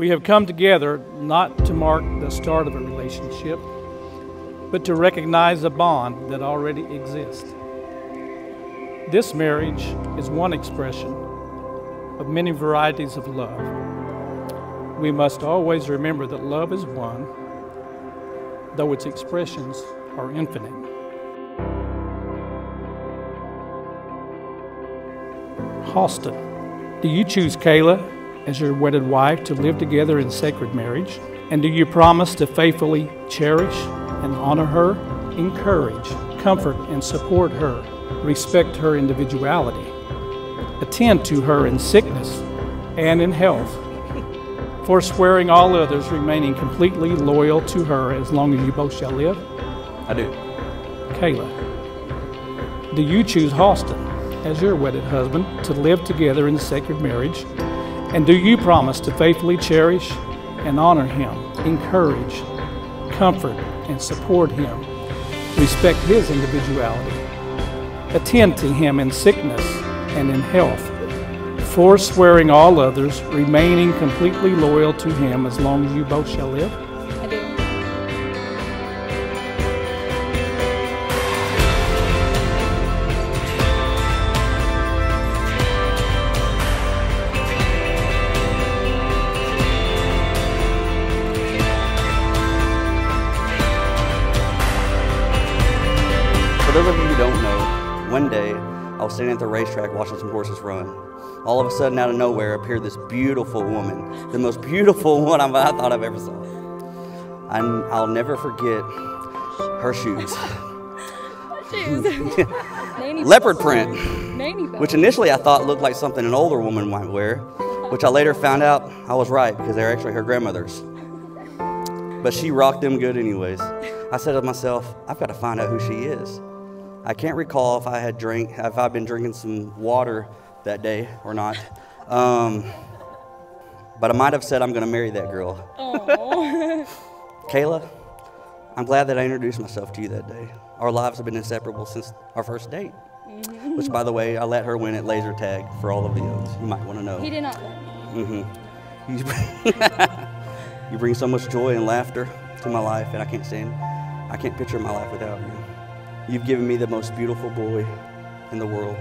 We have come together not to mark the start of a relationship, but to recognize a bond that already exists. This marriage is one expression of many varieties of love. We must always remember that love is one, though its expressions are infinite. Halston, do you choose Kayla as your wedded wife to live together in sacred marriage? And do you promise to faithfully cherish and honor her, encourage, comfort, and support her, respect her individuality, attend to her in sickness and in health, forswearing all others, remaining completely loyal to her as long as you both shall live? I do. Kayla, do you choose Halston as your wedded husband to live together in sacred marriage? And do you promise to faithfully cherish and honor him, encourage, comfort, and support him, respect his individuality, attend to him in sickness and in health, forswearing all others, remaining completely loyal to him as long as you both shall live? Don't know, one day I was standing at the racetrack watching some horses run. All of a sudden, out of nowhere, appeared this beautiful woman, the most beautiful one I've- I thought I've ever saw. And I'll never forget her shoes. Shoes. Leopard print, which initially I thought looked like something an older woman might wear, which I later found out I was right because they're actually her grandmother's. But she rocked them good anyways. I said to myself, I've got to find out who she is. I can't recall if I had drink, if I'd been drinking some water that day or not. Um, but I might have said I'm going to marry that girl. Kayla, I'm glad that I introduced myself to you that day. Our lives have been inseparable since our first date. Which, by the way, I let her win at laser tag for all of the oaths. You might want to know. he did not let me. Mm-hmm. You, bring- you bring so much joy and laughter to my life, and I can't stand. I can't picture my life without you. You've given me the most beautiful boy in the world.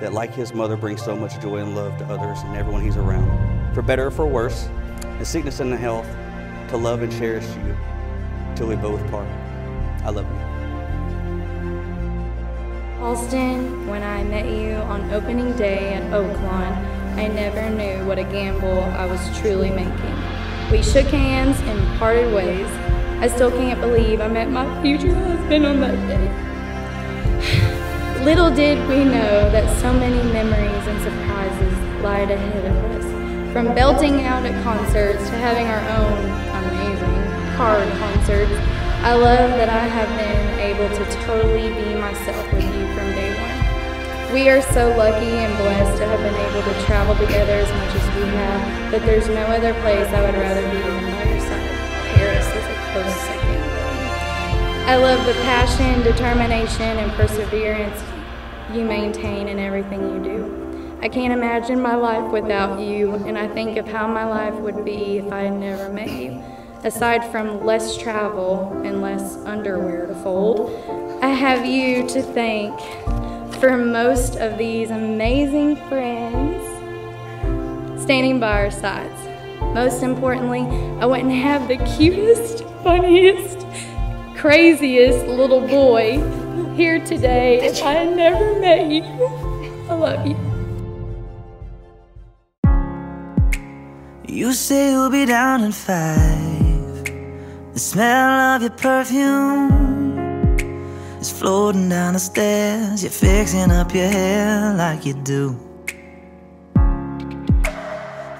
That, like his mother, brings so much joy and love to others and everyone he's around. For better or for worse, in sickness and in health, to love and cherish you till we both part. I love you. Halston, when I met you on opening day at Oaklawn, I never knew what a gamble I was truly making. We shook hands and parted ways. I still can't believe I met my future husband on that day. Little did we know that so many memories and surprises lied ahead of us. From belting out at concerts to having our own amazing card concerts, I love that I have been able to totally be myself with you from day one. We are so lucky and blessed to have been able to travel together as much as we have, but there's no other place I would rather be than by I love the passion, determination, and perseverance you maintain in everything you do. I can't imagine my life without you, and I think of how my life would be if I had never met you. Aside from less travel and less underwear to fold, I have you to thank for most of these amazing friends standing by our sides. Most importantly, I wouldn't have the cutest, funniest, craziest little boy here today if I had never met you. I love you. You say you'll be down in five. The smell of your perfume is floating down the stairs. You're fixing up your hair like you do.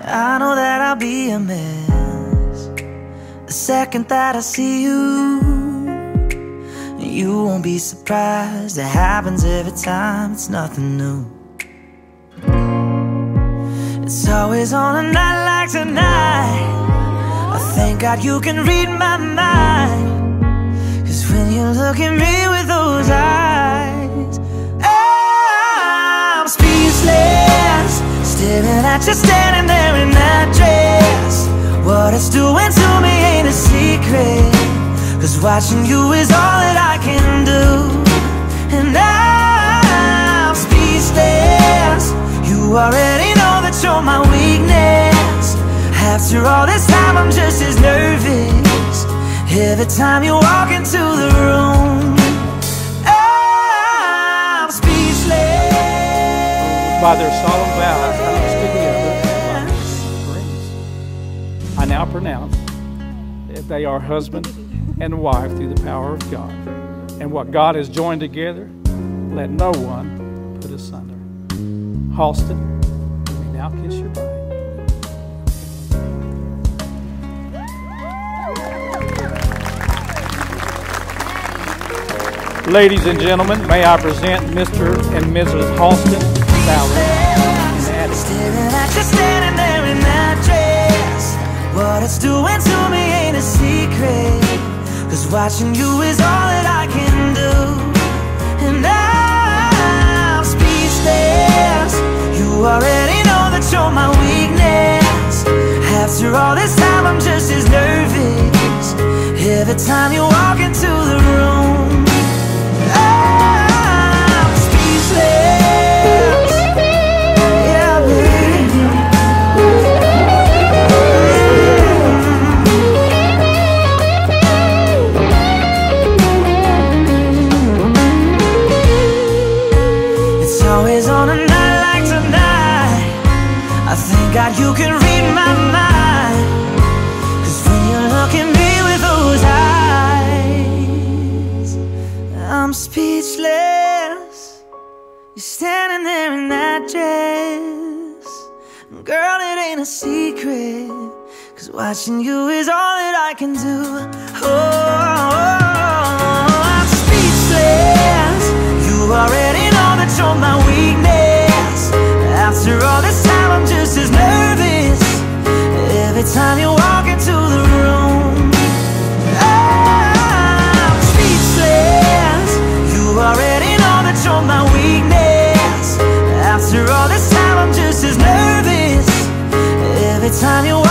I know that I'll be a mess second that I see you. You won't be surprised, it happens every time, it's nothing new. It's always on a night like tonight. I thank God you can read my mind. Cause when you look at me with those eyes, I'm speechless. Staring at you standing there in that dress What it's doing to me ain't a secret. Cause watching you is all that I can do. And I'm speechless. You already know that you're my weakness. After all this time I'm just as nervous. Every time you walk into the room I'm speechless. By their solemn vows Pronounce that they are husband and wife through the power of God. And what God has joined together, let no one put asunder. Halston, you may now kiss your bride. Ladies and gentlemen, may I present Mr. and Mrs. Halston Ballard it's doing to me ain't a secret. Cause watching you is all that I can do. And I'm speechless You already know that you're my weakness. After all this time I'm just as nervous. Every time you walk God you can read my mind. Cause when you look at me with those eyes I'm speechless. You're standing there in that dress. Girl, it ain't a secret Cause watching you is all that I can do. Oh, I'm speechless. You already know that you're my weakness time you walk into the room. I'm speechless. You already know that you're my weakness. After all this time I'm just as nervous. Every time you